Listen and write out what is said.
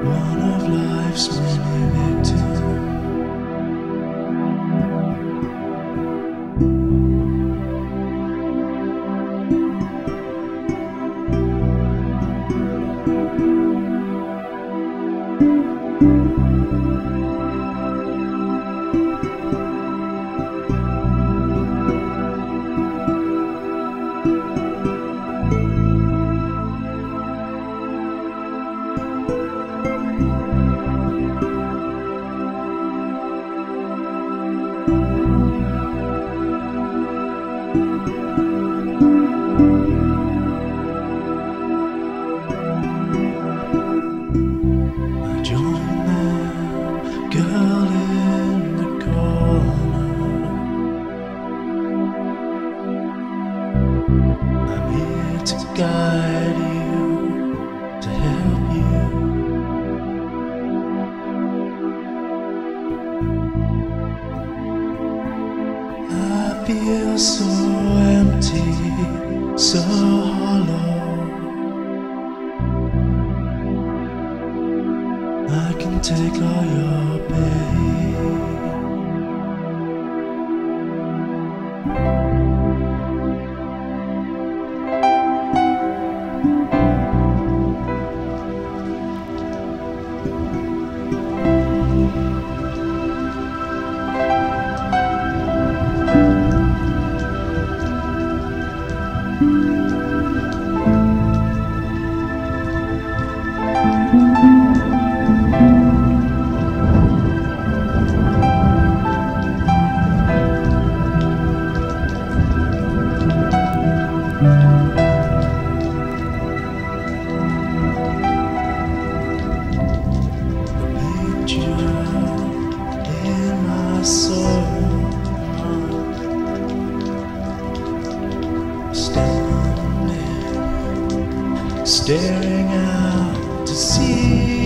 One of life's many victims. Guide you, to help feel so empty, so hollow. I can take all your pain. thank mm -hmm. you staring out to sea.